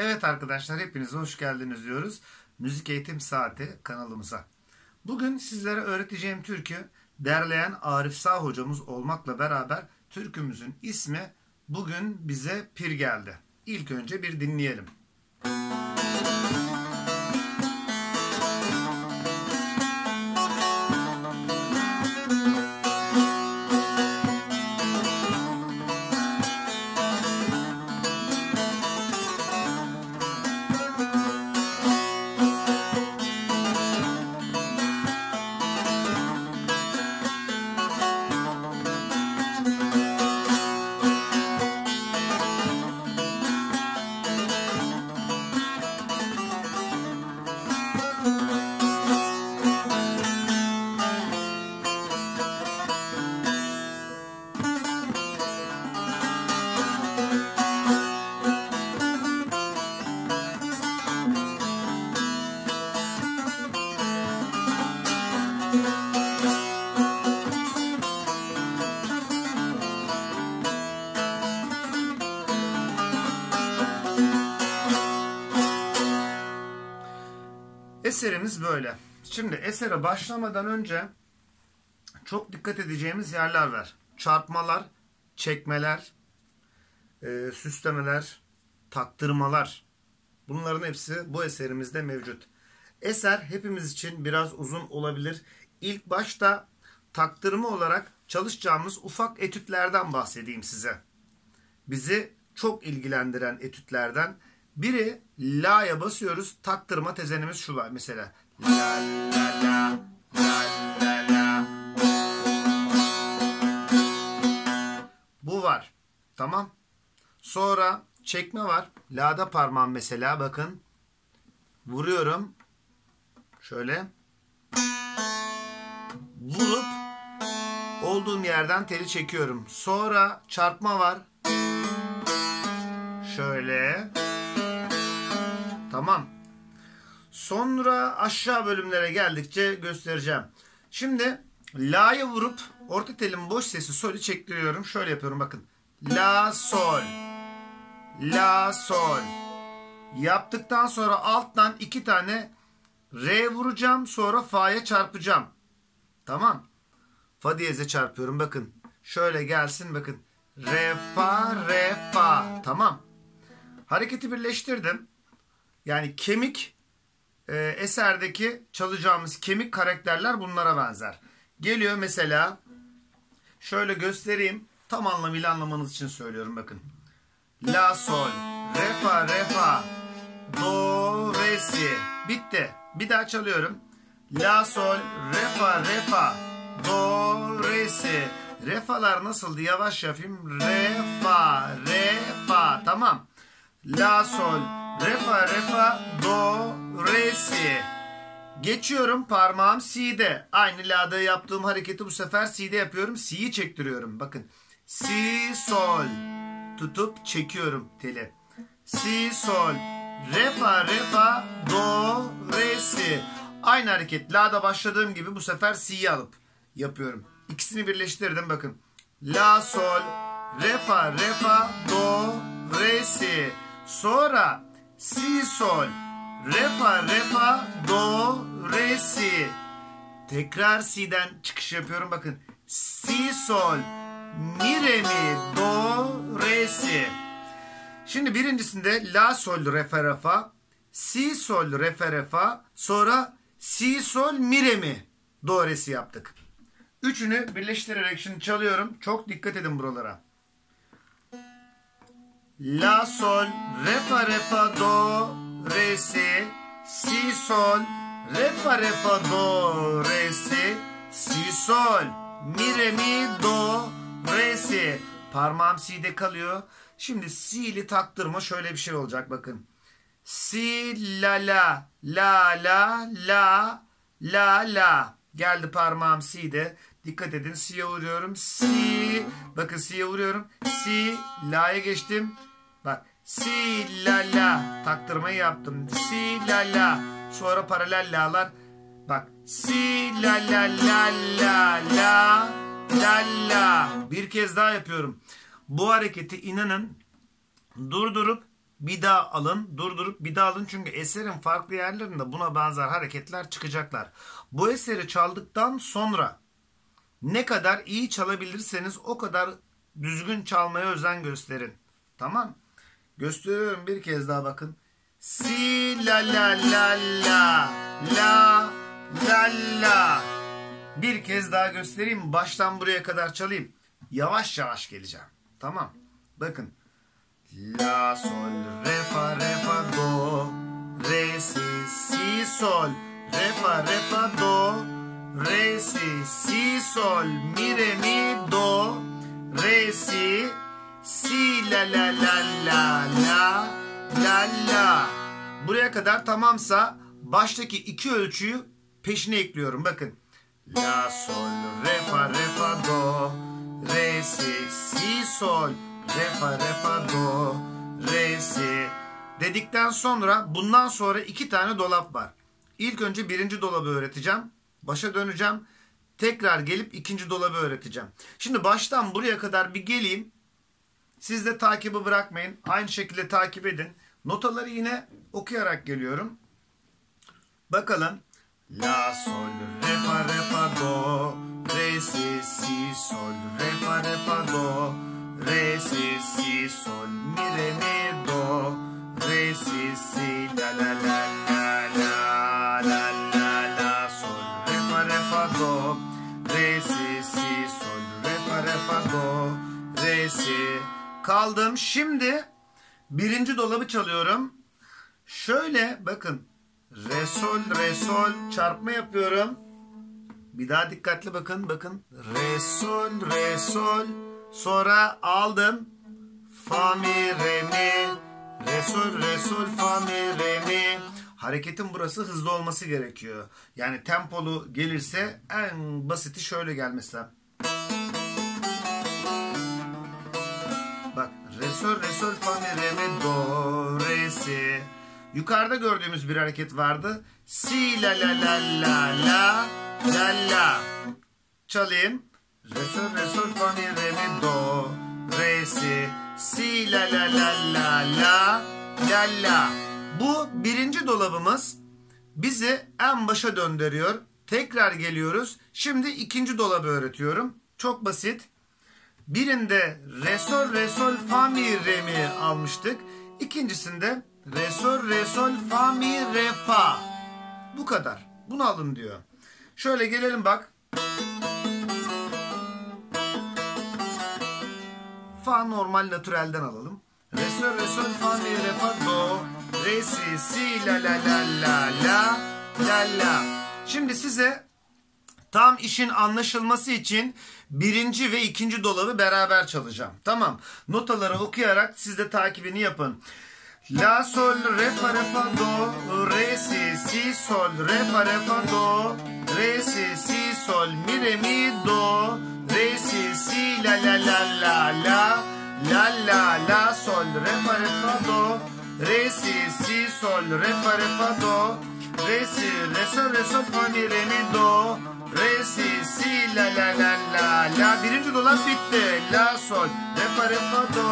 Evet arkadaşlar hepiniz hoş geldiniz diyoruz. Müzik Eğitim Saati kanalımıza. Bugün sizlere öğreteceğim türkü derleyen Arif Sağ hocamız olmakla beraber türkümüzün ismi bugün bize pir geldi. İlk önce bir dinleyelim. Eserimiz böyle. Şimdi esere başlamadan önce çok dikkat edeceğimiz yerler var. Çarpmalar, çekmeler, e, süslemeler, taktırmalar. Bunların hepsi bu eserimizde mevcut. Eser hepimiz için biraz uzun olabilir. İlk başta taktırma olarak çalışacağımız ufak etütlerden bahsedeyim size. Bizi çok ilgilendiren etütlerden biri la'ya basıyoruz. Taktırma tezenimiz şu var mesela. La la la la la la. Bu var. Tamam. Sonra çekme var. La'da parmağım mesela bakın. Vuruyorum. Şöyle. Vurup olduğum yerden teli çekiyorum. Sonra çarpma var. Şöyle. Tamam. Sonra aşağı bölümlere geldikçe göstereceğim. Şimdi la'ya vurup orta telin boş sesi sol'i çektiriyorum. Şöyle yapıyorum bakın. La sol. La sol. Yaptıktan sonra alttan iki tane re vuracağım. Sonra fa'ya çarpacağım. Tamam. Fa diyeze çarpıyorum bakın. Şöyle gelsin bakın. Re fa re fa. Tamam. Hareketi birleştirdim. Yani kemik e, eserdeki çalacağımız kemik karakterler bunlara benzer. Geliyor mesela şöyle göstereyim. Tam anlamıyla anlamanız için söylüyorum bakın. La sol, re fa re fa, do re si. Bitti. Bir daha çalıyorum. La sol, re fa re fa, do re si. Re fa'lar nasıldı? Yavaş yapayım. Re fa, re fa. Tamam. La sol, re fa re fa, do re si. Geçiyorum parmağım si'de. Aynı la'da yaptığım hareketi bu sefer si'de yapıyorum. Si'yi çektiriyorum. Bakın. Si sol. Tutup çekiyorum teli. Si sol. Re fa re fa do re si. Aynı hareket. La'da başladığım gibi bu sefer si'yi alıp yapıyorum. İkisini birleştirdim bakın. La sol. Re fa re fa do re si. Sonra si sol. Re fa re fa do re si. Tekrar si'den çıkış yapıyorum bakın. Si sol mi re mi do re si. Şimdi birincisinde la sol re fa re fa, si sol re fa re fa, sonra si sol mi re mi do re si yaptık. Üçünü birleştirerek şimdi çalıyorum. Çok dikkat edin buralara. La sol re fa re fa do re si, si sol re fa re fa do re si, si sol mi re mi do re si. Parmağım si'de kalıyor. Şimdi si'li taktırma şöyle bir şey olacak bakın. Si la la la la la la la geldi parmağım si'de. Dikkat edin si'ye vuruyorum. Si bakın si'ye vuruyorum. Si la'ya geçtim. Si la la taktırmayı yaptım. Si la la sonra paralel la'lar. Bak si la la la la la la la bir kez daha yapıyorum. Bu hareketi inanın durdurup bir daha alın, durdurup bir daha alın. Çünkü eserin farklı yerlerinde buna benzer hareketler çıkacaklar. Bu eseri çaldıktan sonra ne kadar iyi çalabilirseniz o kadar düzgün çalmaya özen gösterin. Tamam? Gösteriyorum bir kez daha bakın. Si la la la la la la la. Bir kez daha göstereyim. Baştan buraya kadar çalayım. Yavaş yavaş geleceğim. Tamam. Bakın. La sol re fa re fa do re si si sol re fa re fa do re si si sol mi re mi do re si si la la la la la la la buraya kadar tamamsa baştaki iki ölçüyü peşine ekliyorum bakın la sol re fa re fa do re si si sol re fa re fa do re si dedikten sonra bundan sonra iki tane dolap var. İlk önce birinci dolabı öğreteceğim. Başa döneceğim. Tekrar gelip ikinci dolabı öğreteceğim. Şimdi baştan buraya kadar bir geleyim. Siz de takibi bırakmayın. Aynı şekilde takip edin. Notaları yine okuyarak geliyorum. Bakalım. La sol re fa re fa do. Re si si sol. Re fa re fa do. Re si si sol. Mi re mi do. Re si si la la la la la la la la sol. Re fa re fa do. Re si si sol. Re fa re fa do. Re si kaldım şimdi birinci dolabı çalıyorum şöyle bakın Re sol re sol çarpma yapıyorum. Bir daha dikkatli bakın bakın. Re sol re sol sonra aldım. Fa mi re mi re sol re sol fa mi re mi. Hareketin burası hızlı olması gerekiyor. Yani tempolu gelirse en basiti şöyle gelmesi lazım. Sol re sol fa mi re mi do re si. Yukarıda gördüğümüz bir hareket vardı. Si la la la la la la la. Çalayım. Re sol re sol fa mi re mi do re si. Si la la la la la la la. Bu birinci dolabımız bizi en başa döndürüyor. Tekrar geliyoruz. Şimdi ikinci dolabı öğretiyorum. Çok basit. Birinde re sol re sol fa mi re mi almıştık. İkincisinde Re sol re sol fa mi re fa. Bu kadar. Bunu alın diyor. Şöyle gelelim bak. Fa normal natürelden alalım. Re sol re sol fa mi re fa do. Re si si la la la la la la la. Şimdi size tam işin anlaşılması için birinci ve ikinci dolabı beraber çalacağım. Tamam. Notaları okuyarak siz de takibini yapın. La sol re fa re fa do re si si sol re fa re fa do re si si sol mi re mi do re si si la la la la la la la la sol re fa re fa do re si si sol re fa re fa do Re, si, re, sol, re, sol, fa, mi, re, mi, do. Re, si, si, la, la, la, la, la. Birinci dolap bitti. La, sol, re, fa, re, fa, do.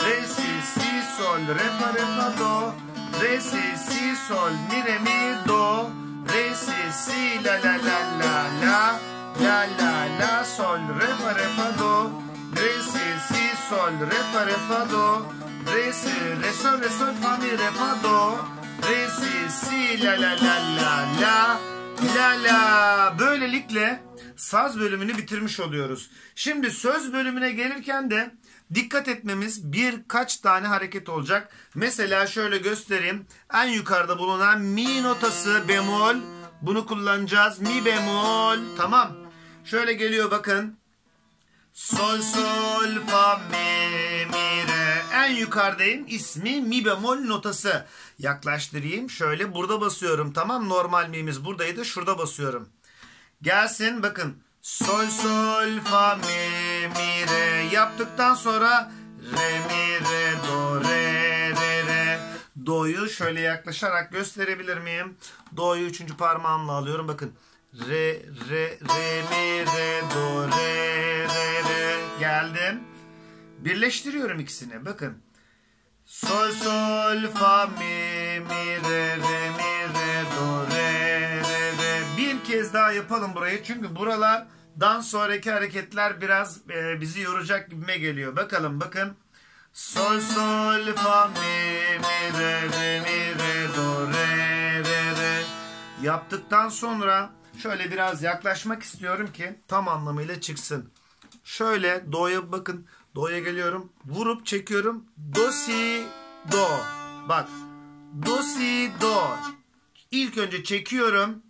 Re, si, si, sol, re, fa, re, fa, do. Re, si, si, sol, mi, re, mi, do. Re, si, si, la, la, la, la, la. La, la, la, sol, re, fa, re, fa, do. Re, si, si, sol, re, fa, re, fa, do. Re, si, re, sol, re, sol, fa, mi, re, fa, do. Re si si la la la la la la la böylelikle saz bölümünü bitirmiş oluyoruz. Şimdi söz bölümüne gelirken de dikkat etmemiz birkaç tane hareket olacak. Mesela şöyle göstereyim. En yukarıda bulunan mi notası bemol. Bunu kullanacağız. Mi bemol. Tamam. Şöyle geliyor bakın. Sol sol fa mi. En yukarıdayım. İsmi mi bemol notası. Yaklaştırayım. Şöyle burada basıyorum. Tamam. Normal mi'miz buradaydı. Şurada basıyorum. Gelsin bakın. Sol sol fa mi mi re yaptıktan sonra re mi re do re re re do'yu şöyle yaklaşarak gösterebilir miyim? Do'yu üçüncü parmağımla alıyorum bakın. Re re re mi re do re re re geldim. Birleştiriyorum ikisini bakın. Sol sol fa mi mi re re mi re do re re re. Bir kez daha yapalım burayı çünkü buralardan sonraki hareketler biraz e, bizi yoracak gibime geliyor. Bakalım bakın. Sol sol fa mi mi re re mi re do re re re. Yaptıktan sonra şöyle biraz yaklaşmak istiyorum ki tam anlamıyla çıksın. Şöyle do'ya bakın. Do'ya geliyorum. Vurup çekiyorum. Do si do. Bak. Do si do. İlk önce çekiyorum.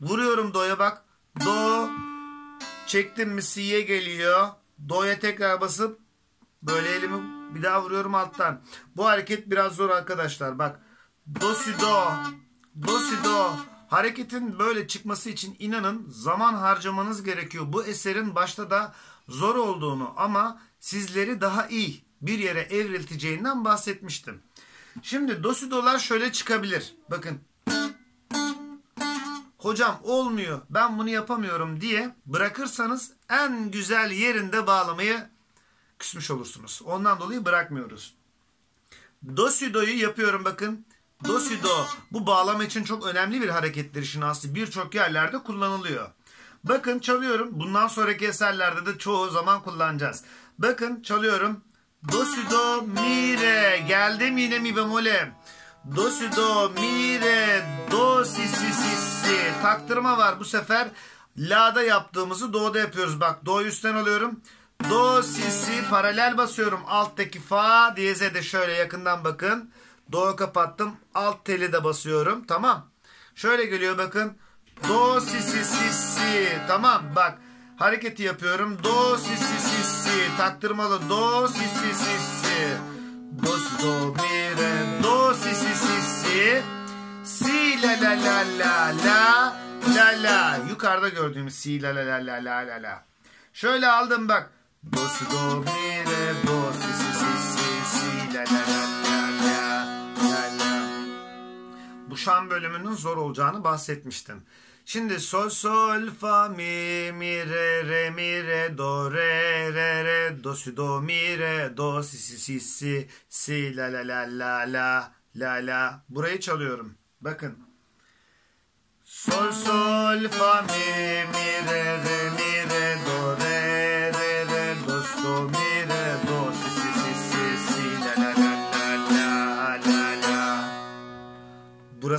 Vuruyorum do'ya bak. Do. Çektim mi si'ye geliyor. Do'ya tekrar basıp böyle elimi bir daha vuruyorum alttan. Bu hareket biraz zor arkadaşlar. Bak. Do si do. Do si do. Hareketin böyle çıkması için inanın zaman harcamanız gerekiyor. Bu eserin başta da zor olduğunu ama sizleri daha iyi bir yere evrilteceğinden bahsetmiştim. Şimdi do si dolar şöyle çıkabilir. Bakın. Hocam olmuyor ben bunu yapamıyorum diye bırakırsanız en güzel yerinde bağlamayı küsmüş olursunuz. Ondan dolayı bırakmıyoruz. Do si do'yu yapıyorum bakın. Do si do. Bu bağlama için çok önemli bir harekettir işin aslı. Birçok yerlerde kullanılıyor. Bakın çalıyorum. Bundan sonraki eserlerde de çoğu zaman kullanacağız. Bakın çalıyorum. Do si do mi re. Geldim yine mi bemole. Do si do mi re do si si si si. Taktırma var bu sefer. La'da yaptığımızı do'da yapıyoruz. Bak do üstten alıyorum. Do si si paralel basıyorum. Alttaki fa diyeze de şöyle yakından bakın. Do'yu kapattım. Alt teli de basıyorum. Tamam. Şöyle geliyor bakın. Do si si si si. Tamam bak. Hareketi yapıyorum. Do si si si si. Taktırmalı. Do si si si si. Do si do mi re. Do si si si si. Si la la la la la. La la. Yukarıda gördüğümüz si la la la la la la la. Şöyle aldım bak. Do si do mi re. Do si si si si. Si la la la la la. La la. Bu şan bölümünün zor olacağını bahsetmiştim. Şimdi sol sol fa mi mi re re mi re do re re re do si do mi re do si si si si si la la la la la la la burayı çalıyorum. Bakın. Sol sol fa mi mi re re mi re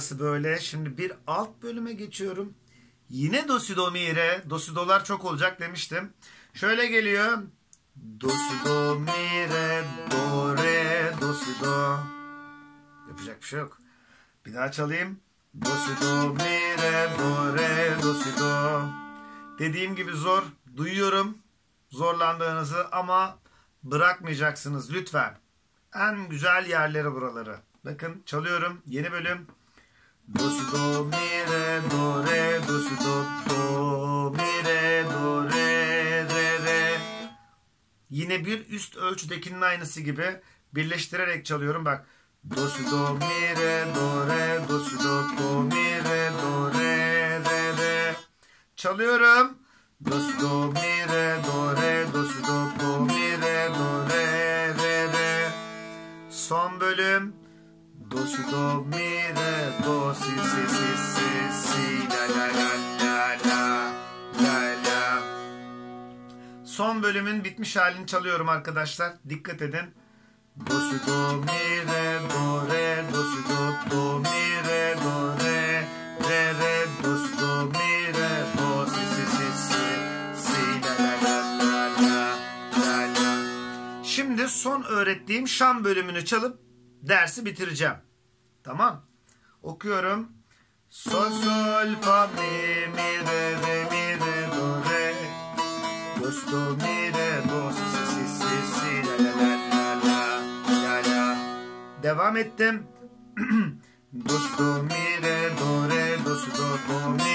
Burası böyle. Şimdi bir alt bölüme geçiyorum. Yine do si do mi re. Do si dolar çok olacak demiştim. Şöyle geliyor. Do si do re do re do si do. Yapacak bir şey yok. Bir daha çalayım. Do si do mi re do re do si do. Dediğim gibi zor. Duyuyorum zorlandığınızı ama bırakmayacaksınız lütfen. En güzel yerleri buraları. Bakın çalıyorum. Yeni bölüm. Do do mi re do re do do do mi re do re re re. Yine bir üst ölçüdekinin aynısı gibi birleştirerek çalıyorum. Bak. Do si do mi re do re do si do do mi re do re re re. Çalıyorum. Do si do mi re do re do si do do mi re do re re re. Son bölüm. Son bölümün bitmiş halini çalıyorum arkadaşlar. Dikkat edin. Do si do mi re do re do si do do mi re do re re re do si do mi re do si si si si si la la la la la la la. Şimdi son öğrettiğim şan bölümünü çalıp dersi bitireceğim. Tamam. Okuyorum. Sol sol fa mi mi re re mi re do re do mi re do si si si si si la la la la la la. Devam ettim. do do mi re do re do do mi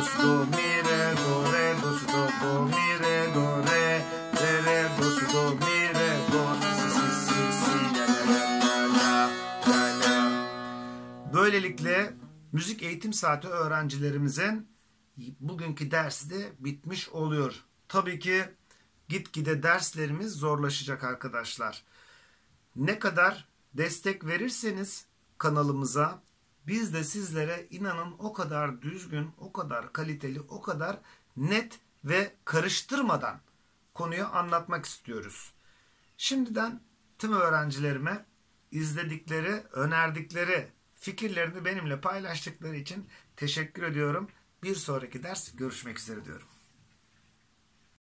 Do mi re do re do si do do mi re do re re re do si do mi re do si si si si la la la la la la. Böylelikle müzik eğitim saati öğrencilerimizin bugünkü dersi de bitmiş oluyor. Tabii ki gitgide derslerimiz zorlaşacak arkadaşlar. Ne kadar destek verirseniz kanalımıza biz de sizlere inanın o kadar düzgün, o kadar kaliteli, o kadar net ve karıştırmadan konuyu anlatmak istiyoruz. Şimdiden tüm öğrencilerime izledikleri, önerdikleri fikirlerini benimle paylaştıkları için teşekkür ediyorum. Bir sonraki ders görüşmek üzere diyorum.